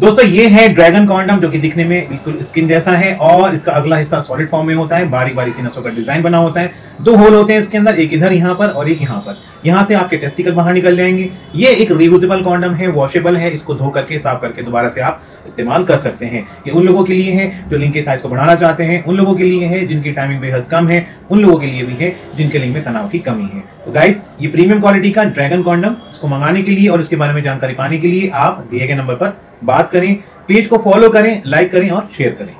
दोस्तों, ये है ड्रैगन कॉन्डम जो कि दिखने में बिल्कुल स्किन जैसा है और इसका अगला हिस्सा सॉलिड फॉर्म में होता है बारीक बारीक सी नसों का डिज़ाइन बना होता है। दो होल होते हैं इसके अंदर, एक इधर यहाँ पर और एक यहाँ पर। यहाँ से आपके टेस्टिकल बाहर निकल जाएँगे। ये एक रियूजेबल कॉन्डम है वॉशेबल है, इसको धो करके, साफ़ करके दोबारा से आप इस्तेमाल कर सकते हैं। ये उन लोगों के लिए है, जो लिंग के साइज़ को बढ़ाना चाहते हैं। उन लोगों के लिए है, जिनकी टाइमिंग बेहद कम है। उन लोगों के लिए भी है, जिनके लिंग में तनाव की कमी है। तो गाइस ये प्रीमियम क्वालिटी का ड्रैगन कॉन्डम इसको मंगाने के लिए और इसके बारे में जानकारी पाने के लिए आप दिए गए नंबर पर बात करें पेज को फॉलो करें लाइक करें और शेयर करें।